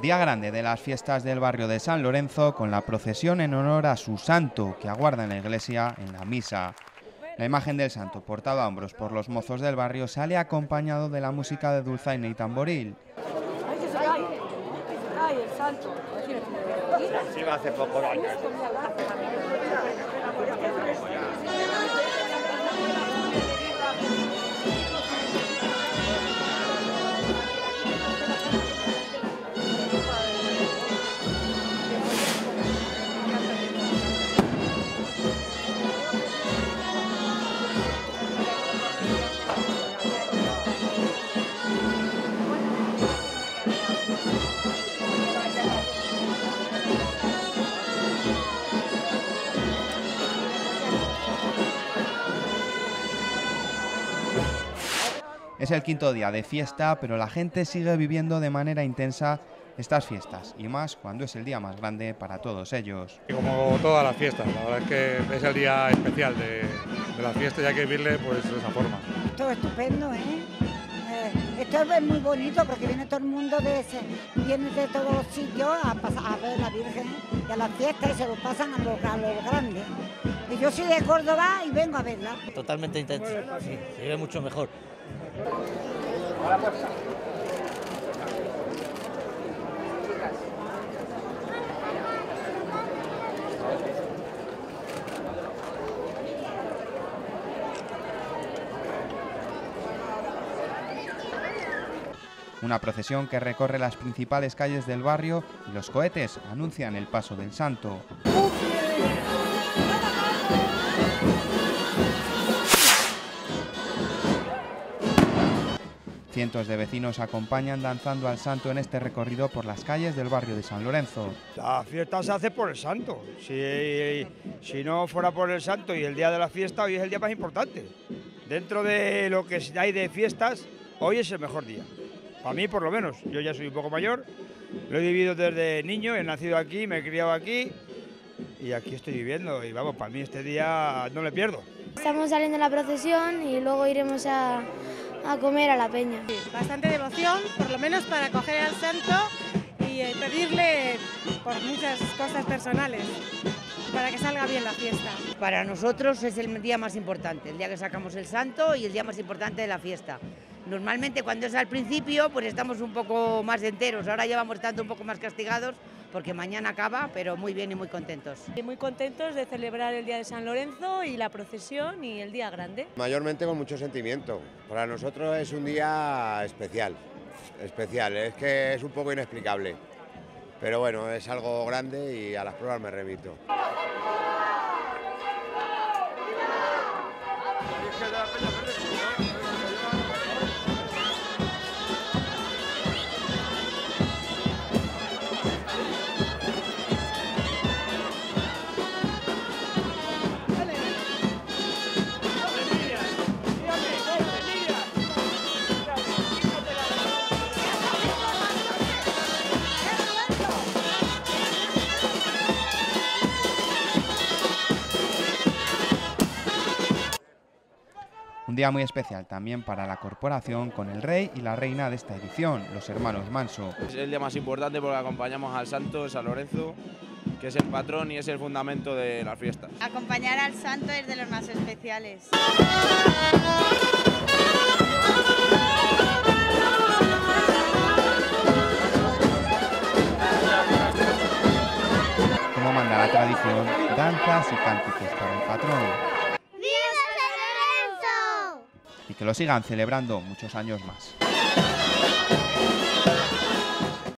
Día grande de las fiestas del barrio de San Lorenzo con la procesión en honor a su santo que aguarda en la iglesia en la misa. La imagen del santo, portado a hombros por los mozos del barrio, sale acompañado de la música de dulzaina y tamboril. Es el quinto día de fiesta, pero la gente sigue viviendo de manera intensa estas fiestas, y más cuando es el día más grande para todos ellos. Como todas las fiestas, la verdad es que es el día especial de, de la fiesta y hay que vivirle pues, de esa forma. Esto es estupendo, ¿eh? Eh, Esto es muy bonito porque viene todo el mundo de ese, viene de todos los sitios a, pasar, a ver a la Virgen y a las fiestas y se lo pasan a los, a los grandes. Y yo soy de Córdoba y vengo a verla. Totalmente intenso, sí, se vive mucho mejor. Una procesión que recorre las principales calles del barrio y los cohetes anuncian el paso del santo. Cientos de vecinos acompañan danzando al santo en este recorrido por las calles del barrio de San Lorenzo. La fiesta se hace por el santo. Si, si no fuera por el santo y el día de la fiesta, hoy es el día más importante. Dentro de lo que hay de fiestas, hoy es el mejor día. Para mí, por lo menos. Yo ya soy un poco mayor, lo he vivido desde niño, he nacido aquí, me he criado aquí y aquí estoy viviendo. Y vamos, para mí este día no le pierdo. Estamos saliendo en la procesión y luego iremos a, a comer a la peña. Bastante devoción, por lo menos para acoger al santo y eh, pedirle por muchas cosas personales para que salga bien la fiesta. Para nosotros es el día más importante, el día que sacamos el santo y el día más importante de la fiesta. Normalmente cuando es al principio pues estamos un poco más enteros, ahora ya vamos estando un poco más castigados porque mañana acaba, pero muy bien y muy contentos. Y muy contentos de celebrar el Día de San Lorenzo y la procesión y el Día Grande. Mayormente con mucho sentimiento. Para nosotros es un día especial, especial, es que es un poco inexplicable. Pero bueno, es algo grande y a las pruebas me remito. Un día muy especial también para la corporación con el rey y la reina de esta edición, los hermanos Manso. Es el día más importante porque acompañamos al santo San Lorenzo, que es el patrón y es el fundamento de las fiestas. Acompañar al santo es de los más especiales. Como manda la tradición, danzas y cánticos para el patrón. Y que lo sigan celebrando muchos años más.